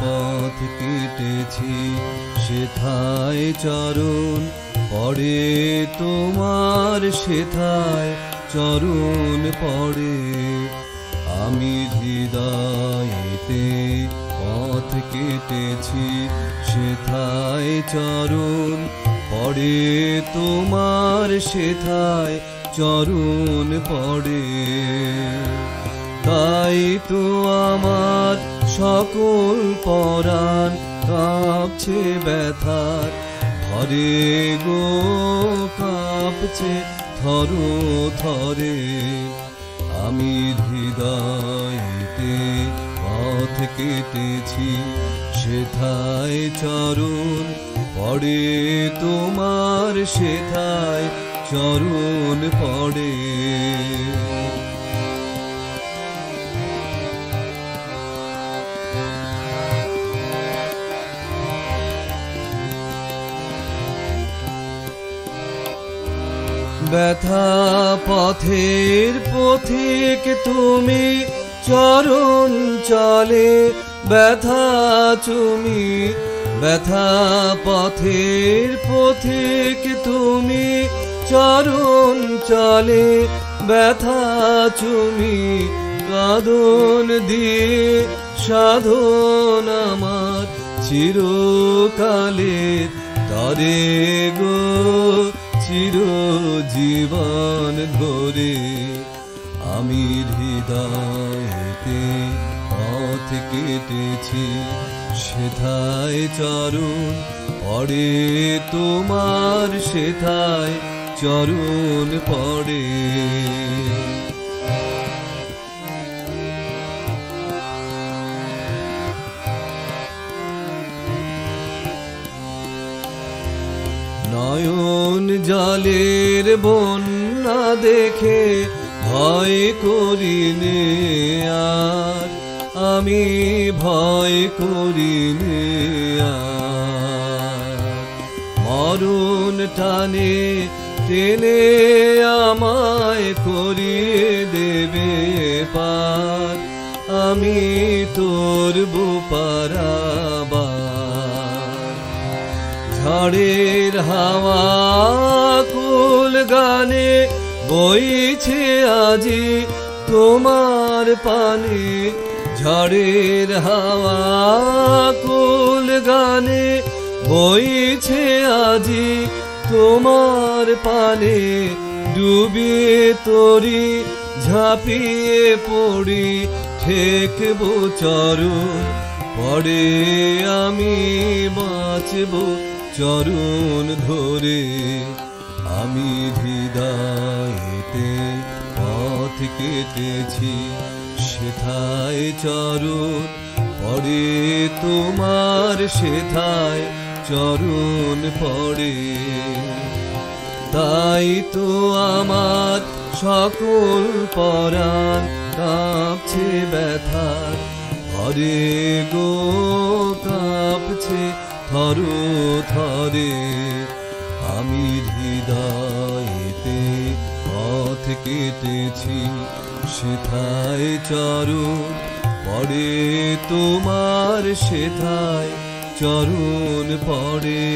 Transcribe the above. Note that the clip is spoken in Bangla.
পথ কেটেছি, সেথায় চরণ পড়ে তোমার, সেথায় চরণ পড়ে। আমি হৃদয়েতে পথ কেটেছি, সেথায় চরণ পড়ে তোমার, সেথায় চরণ পড়ে। তাই তো আমার সকল পরাণ কাঁপছে ব্যথার। ধরে গো, কাঁপছে থরো থরে আমি হৃদয়তে পথ কেটেছি, সেথায় চরণ পড়ে তোমার, সেথায় চরণ পড়ে। ব্যথা পথের পথিক তুমি, চরণ চলে ব্যথা তুমি। ব্যথা পথের পথিক তুমি, চরণ চলে ব্যথা তুমি। কাদন দিয়ে সাধন আমার চিরকালের তরে গো। চির জীবন ধরে আমি হৃদয়তে পথ কেটেছি সেথায় চরণ পড়ে তোমার সেথায় চরণ পড়ে। নয়ন জলের বন্যা দেখে ভয় করিনে আর, আমি ভয় করিনে আর। মরণ টানে টেনে আমায় করিয়ে দেবে পার আমি তোর বুপারাবার ঝড়ের হাওয়া কুল গানে বইছে আজি তোমার পানে। ঝড়ের হাওয়া কুল গানে বইছে আজি তোমার পানে। ডুবিয়ে তরি ঝাঁপিয়ে পড়ি, ঠেকবো চরণ পরে আমি বাঁচব। চরণ ধরে আমি হৃদয়েতে পথ কেটেছি, সেথায় চরণ পরে তোমার, সেথায় চরণ পড়ে। তাই তো আমার সকল পরাণ কাঁপছে ব্যথার হরে গো কাঁপছে থরো থরে আমি হৃদয়েতে পথ কেটেছি সেথায় চরণ পড়ে তোমার সেথায় চরণ পড়ে।